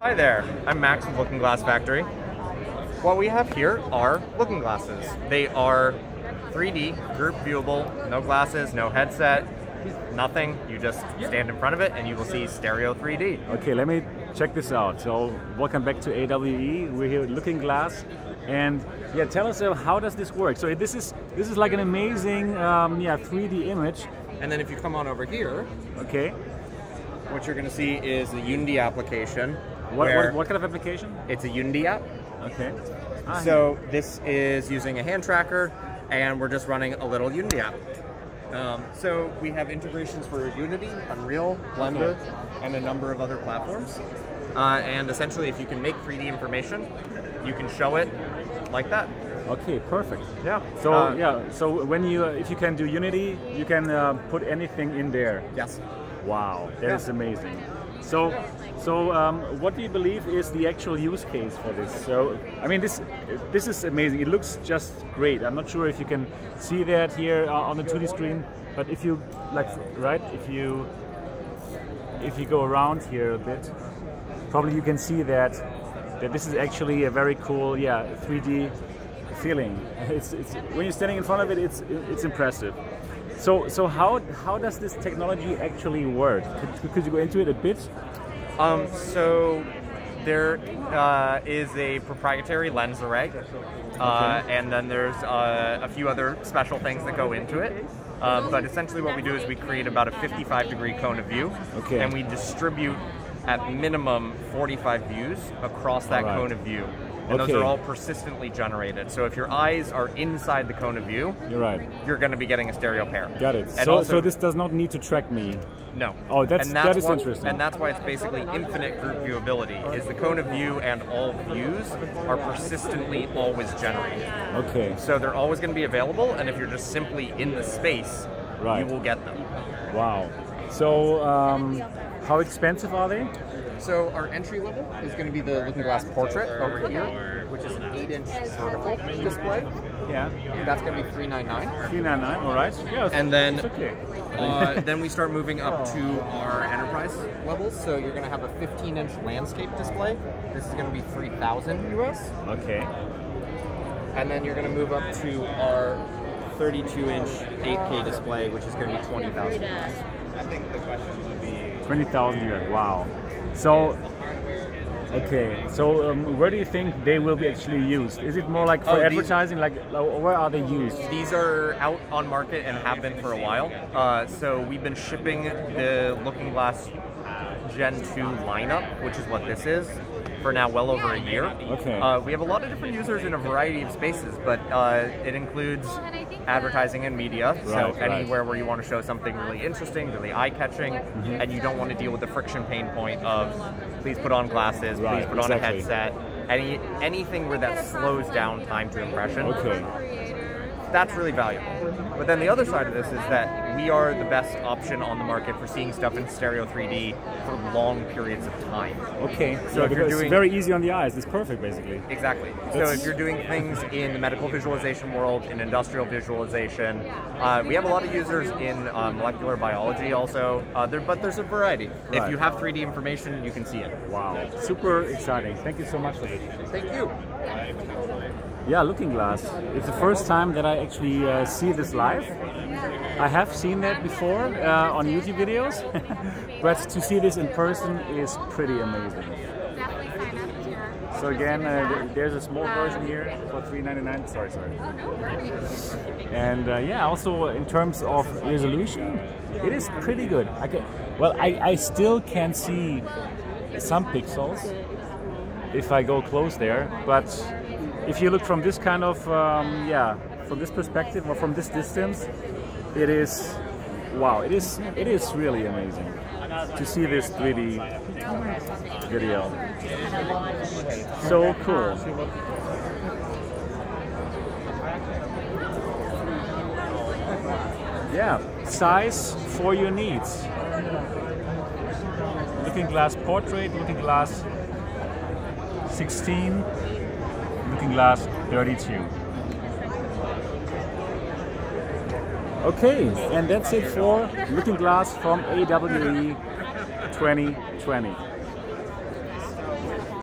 Hi there, I'm Max with Looking Glass Factory. What we have here are looking glasses. They are 3D, group viewable, no glasses, no headset, nothing. You just stand in front of it and you will see stereo 3D. Okay, let me check this out. So, welcome back to AWE. We're here at Looking Glass, and yeah, tell us uh, how does this work? So this is this is like an amazing um, yeah 3D image. And then if you come on over here, Okay, what you're going to see is the Unity application. what, what, what kind of application? It's a Unity app. Okay. Ah, So this is using a hand tracker, and we're just running a little Unity app. Um, so we have integrations for Unity, Unreal, Blender, and a number of other platforms. Uh, and essentially, if you can make 3D information, you can show it like that. Okay, perfect. Yeah. So Uh, yeah, so when you if you can do Unity, you can uh, put anything in there. Yes. Wow, that is amazing. So, so um, what do you believe is the actual use case for this? So, I mean, this this is amazing. It looks just great. I'm not sure if you can see that here uh, on the 2D screen, but if you like, right? If you if you go around here a bit, probably you can see that that this is actually a very cool, yeah, 3D feeling. It's, it's when you're standing in front of it, it's it's impressive. So so how how does this technology actually work? Could, could you go into it a bit? Um, so there uh, is a proprietary lens array, uh, and then there's uh, a few other special things that go into it. Uh, but essentially, what we do is we create about a 55 degree cone of view, Okay. and we distribute at minimum 45 views across that Alright. cone of view. And those are all persistently generated. So if your eyes are inside the cone of view, You're right. you're going to be getting a stereo pair. Got it. And So also- so this does not need to track me. no. Oh, that's- and that's that is what- interesting. And that's why it's basically infinite group viewability. Is the cone of view and all views are persistently always generated. Okay. So they're always going to be available, and if you're just simply in the space, Right. you will get them. Wow. So um, how expensive are they? So our entry level is going to be the Looking Glass Portrait over here, which is an eight-inch vertical display. Yeah. And that's going to be three nine nine. Three nine nine. All right. Yeah. And then okay. uh, then we start moving up oh. to our enterprise levels. So you're going to have a 15-inch landscape display. This is going to be 3,000 US. Okay. And then you're going to move up to our 32-inch 8K display, which is going to be 20,000 US. I think the question would be 20,000 yuan. Wow. So, okay. So, um, where do you think they will be actually used? Is it more like for oh, advertising? Like, uh, where are they used? These are out on market and have been for a while. Uh, so, we've been shipping the Looking Glass Gen 2 lineup, which is what this is, for now well over a year. Okay. Uh, we have a lot of different users in a variety of spaces, but uh, it includes advertising and media. so Right, right. anywhere where you want to show something really interesting, really eye-catching, Mm-hmm. and you don't want to deal with the friction pain point of please put on glasses, Right, please put on exactly. a headset. Any anything where that slows down time to impression Okay. That's really valuable. But then the other side of this is that we are the best option on the market for seeing stuff in stereo 3D for long periods of time. Okay. So yeah, if you're doing- it's very easy on the eyes. It's perfect, basically. Exactly. So if you're doing things in the medical visualization world, in industrial visualization, uh, we have a lot of users in uh, molecular biology also, uh, there, but there's a variety. If you have 3D information, you can see it. Wow. Super exciting. Thank you so much for this. Thank you. Yeah, Looking Glass. It's the first time that I actually uh, see this live. I have seen that before uh, on YouTube videos, but to see this in person is pretty amazing. Definitely sign up here. So again, uh, there's a small version here for 3.99. Sorry, sorry. Oh. And uh, yeah, also in terms of resolution, it is pretty good. I can, well, I, I still can see some pixels if I go close there, but if you look from this kind of um, yeah, from this perspective or from this distance, it is wow. It is it is really amazing to see this 3D video. So cool. Yeah, size for your needs. Looking glass portrait, looking glass 16, looking glass 32. Okay, and that's it for Looking Glass from AWE 2020.